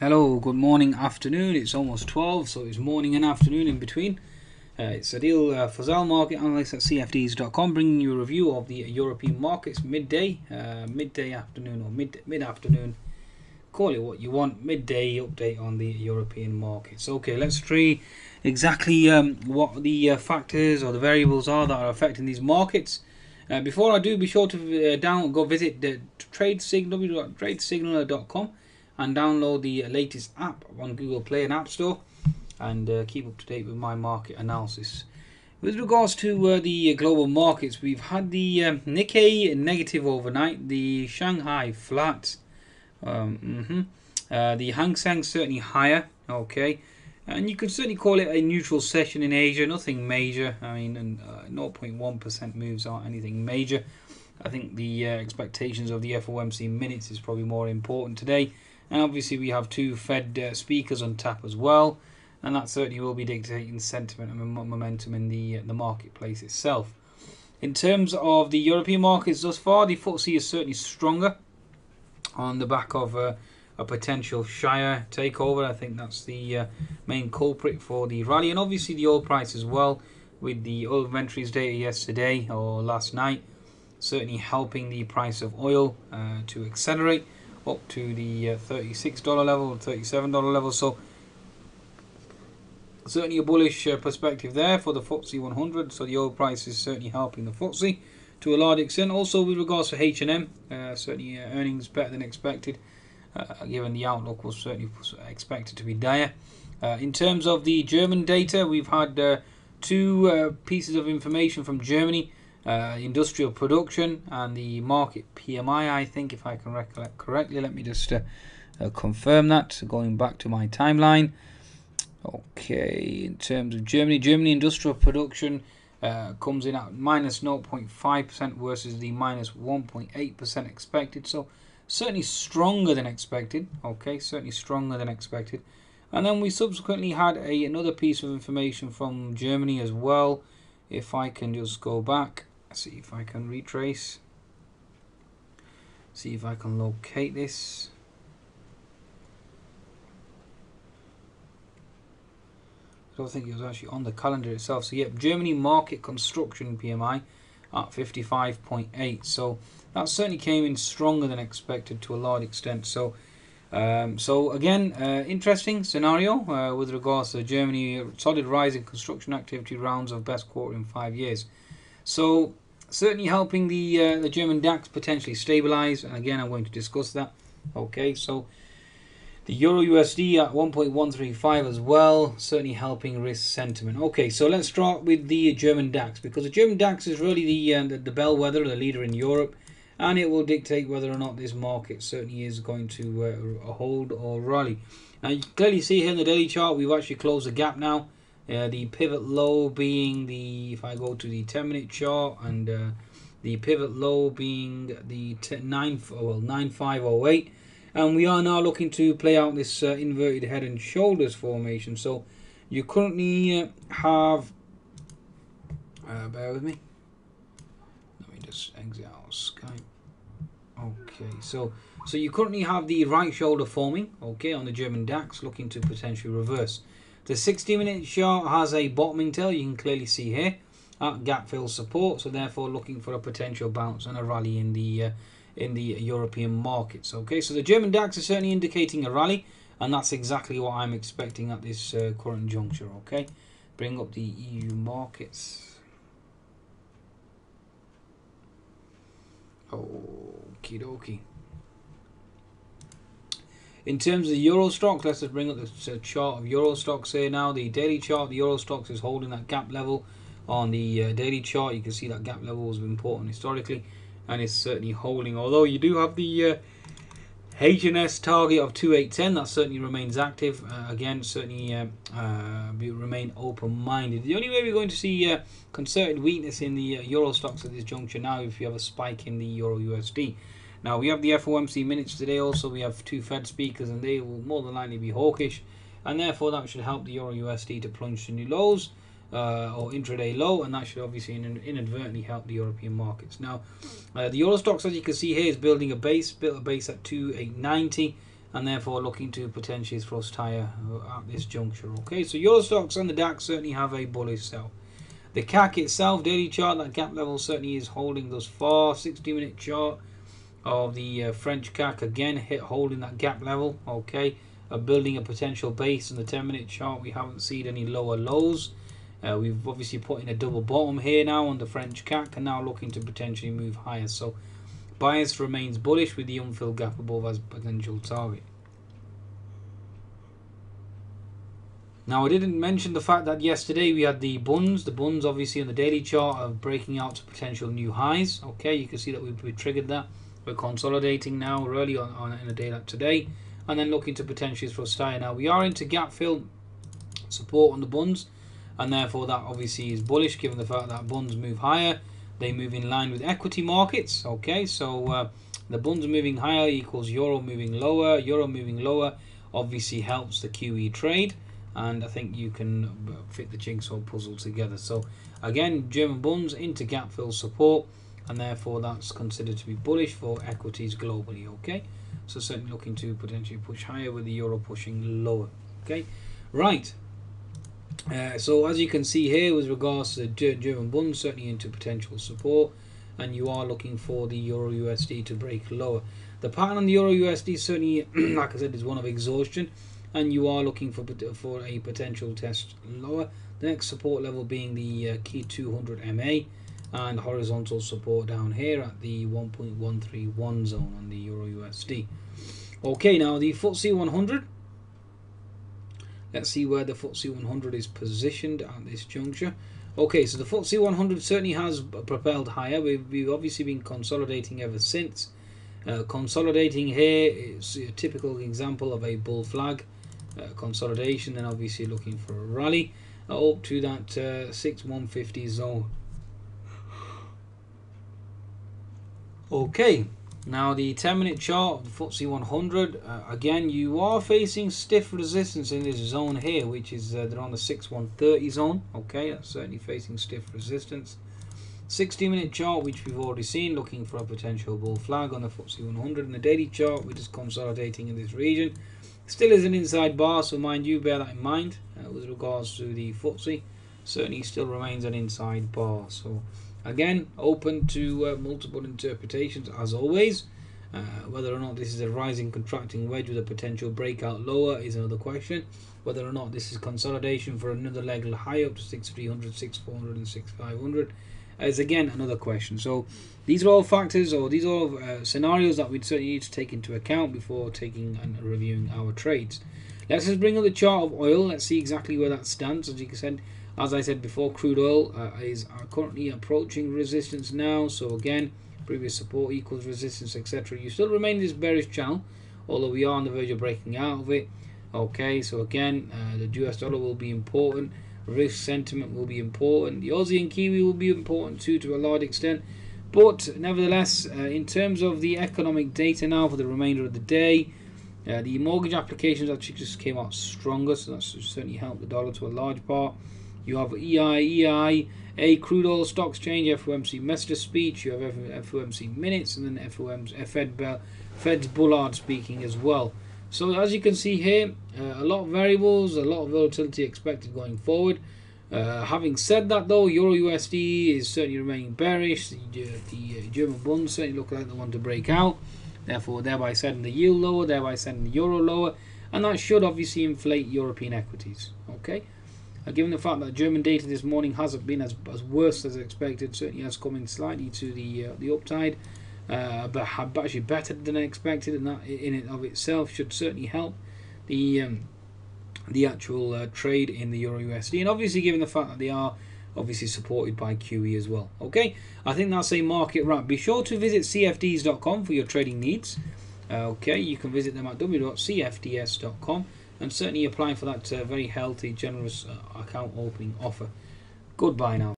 Hello, good morning, afternoon. It's almost 12, so it's morning and afternoon in between. Uh, it's Adil uh, Fazal, market analyst at CFDs.com, bringing you a review of the European markets midday, uh, midday afternoon, or mid mid afternoon. Call it what you want. Midday update on the European markets. Okay, let's see exactly um, what the uh, factors or the variables are that are affecting these markets. Uh, before I do, be sure to uh, down go visit the tradesignal tradesignal.com and download the latest app on Google Play and App Store and uh, keep up to date with my market analysis. With regards to uh, the global markets, we've had the um, Nikkei negative overnight, the Shanghai flat, um, mm-hmm. uh, the Hang Seng certainly higher, okay, and you could certainly call it a neutral session in Asia, nothing major. I mean, 0.1% uh, moves aren't anything major. I think the uh, expectations of the FOMC minutes is probably more important today. And obviously, we have two Fed uh, speakers on tap as well, and that certainly will be dictating sentiment and momentum in the uh, the marketplace itself. In terms of the European markets thus far, the FTSE is certainly stronger on the back of uh, a potential Shire takeover. I think that's the uh, main culprit for the rally, and obviously the oil price as well, with the oil inventories data yesterday or last night, certainly helping the price of oil uh, to accelerate up to the uh, $36 level, $37 level. So certainly a bullish uh, perspective there for the FTSE 100. So the oil price is certainly helping the FTSE to a large extent. Also with regards to H&M, uh, certainly uh, earnings better than expected, uh, given the outlook was certainly expected to be dire. In terms of the German data, we've had two pieces of information from Germany uh, industrial production and the Markit PMI, I think, if I can recollect correctly. Let me just uh, uh, confirm that. going back to my timeline. Okay, in terms of Germany, Germany industrial production uh, comes in at minus 0.5% versus the minus 1.8% expected. So certainly stronger than expected. Okay, certainly stronger than expected. And then we subsequently had a another piece of information from Germany as well. If I can just go back see if I can retrace. See if I can locate this. I don't think it was actually on the calendar itself. So yep Germany Markit construction PMI at 55.8 so that certainly came in stronger than expected to a large extent. So um, so again, uh, interesting scenario uh, with regards to Germany, solid rise in construction activity rounds of best quarter in five years. So certainly helping the uh, the German DAX potentially stabilize. And again, I'm going to discuss that. Okay, so the Euro USD at 1.135 as well, certainly helping risk sentiment. Okay, so let's start with the German DAX because the German DAX is really the, uh, the, the bellwether, the leader in Europe, and it will dictate whether or not this market certainly is going to uh, hold or rally. Now you clearly see here in the daily chart, we've actually closed the gap now. Uh, the pivot low being the, if I go to the 10 minute chart and uh, the pivot low being the 9, well, 9508. And we are now looking to play out this uh, inverted head and shoulders formation. So you currently uh, have, uh, bear with me. Let me just exit out Skype. Okay, so so you currently have the right shoulder forming, okay, on the German DAX, looking to potentially reverse. The 60 minute chart has a bottoming tail, you can clearly see here, at gap fill support, so therefore looking for a potential bounce and a rally in the uh, in the European markets. Okay, so the German DAX is certainly indicating a rally, and that's exactly what I'm expecting at this uh, current juncture. Okay, bring up the EU markets. Okie dokie. In terms of Eurostoxx, let's just bring up the chart of Eurostoxx here now. The daily chart, the Eurostoxx is holding that gap level on the uh, daily chart. You can see that gap level was important historically, and it's certainly holding. Although you do have the uh, H&S target of 2810, that certainly remains active. Uh, again, certainly uh, uh, remain open-minded. The only way we're going to see uh, concerted weakness in the uh, Eurostoxx at this juncture now if you have a spike in the Euro USD. Now we have the FOMC minutes today. Also, we have two Fed speakers, and they will more than likely be hawkish, and therefore that should help the Euro USD to plunge to new lows. Uh, or intraday low, and that should obviously inadvertently help the European markets. Now, uh, the Eurostoxx as you can see here, is building a base, built a base at 2890. and therefore looking to potentially thrust higher uh, at this juncture. Okay, so Eurostoxx and the DAX certainly have a bullish sell. The CAC itself, daily chart, that gap level certainly is holding thus far. 60 minute chart of the uh, French CAC again hit holding that gap level. Okay, uh, building a potential base in the 10 minute chart. We haven't seen any lower lows. Uh, we've obviously put in a double bottom here now on the French CAC and now looking to potentially move higher. So bias remains bullish with the unfilled gap above as potential target. Now I didn't mention the fact that yesterday we had the bunds. The bunds obviously on the daily chart are breaking out to potential new highs. Okay, you can see that we've, we triggered that. We're consolidating now early on, on in a day like today and then looking to potentially thrust higher. Now we are into gap fill support on the bunds and therefore that obviously is bullish given the fact that bunds move higher. They move in line with equity markets okay? So uh, the bunds moving higher equals euro moving lower. Euro moving lower obviously helps the QE trade and I think you can fit the jigsaw puzzle together. So again German bunds into gap fill support and therefore that's considered to be bullish for equities globally okay so certainly looking to potentially push higher with the euro pushing lower okay right uh, so as you can see here with regards to the German bund certainly into potential support and you are looking for the Euro USD to break lower. The pattern on the Euro USD certainly like I said is one of exhaustion and you are looking for for a potential test lower. The next support level being the uh, key 200 MA and horizontal support down here at the 1.131 zone on the Euro USD. Okay, now the FTSE 100 Let's see where the FTSE 100 is positioned at this juncture. Okay, so the FTSE 100 certainly has propelled higher. We've, we've obviously been consolidating ever since. Uh, consolidating here is a typical example of a bull flag uh, consolidation, then obviously looking for a rally uh, up to that uh, 6150 zone. Okay, now the 10 minute chart of the FTSE 100, uh, again you are facing stiff resistance in this zone here, which is uh, they're on the 6130 zone. Okay, that's certainly facing stiff resistance. 60 minute chart, which we've already seen, looking for a potential bull flag on the FTSE 100. And the daily chart, we're just consolidating in this region. Still is an inside bar, so mind you, bear that in mind uh, with regards to the FTSE. Certainly still remains an inside bar. So Again, open to uh, multiple interpretations as always. Uh, whether or not this is a rising contracting wedge with a potential breakout lower is another question. Whether or not this is consolidation for another leg high up to 6300, 6400 and 6500 is again another question. So these are all factors or these are all uh, scenarios that we certainly need to take into account before taking and reviewing our trades. Let's just bring up the chart of oil. Let's see exactly where that stands. As you can see, as I said before, crude oil uh, is uh, currently approaching resistance now. So again, previous support equals resistance, etc. You still remain in this bearish channel, although we are on the verge of breaking out of it. Okay, so again, uh, the US dollar will be important. Risk sentiment will be important. The Aussie and Kiwi will be important too, to a large extent. But nevertheless, uh, in terms of the economic data now for the remainder of the day, uh, the mortgage applications actually just came out stronger, so that's certainly helped the dollar to a large part. You have EI, EI, crude oil stock exchange, FOMC Mester speech. You have FOMC minutes, and then FOMC Fed Fed's Bullard speaking as well. So as you can see here, uh, a lot of variables, a lot of volatility expected going forward. Uh, having said that though, Euro USD is certainly remaining bearish. The, the uh, German bonds certainly look like they want to break out. Therefore, thereby setting the yield lower, thereby setting the euro lower, and that should obviously inflate European equities. Okay. Uh, given the fact that German data this morning hasn't been as, as worse as expected, certainly has come in slightly to the uh, the upside, uh, but actually better than expected, and that in it of itself should certainly help the um, the actual uh, trade in the Euro USD, and obviously given the fact that they are obviously supported by QE as well. Okay, I think that's a market wrap. Be sure to visit cfds.com for your trading needs. Uh, okay, you can visit them at www.cfds.com and certainly applying for that uh, very healthy, generous uh, account opening offer. Goodbye now.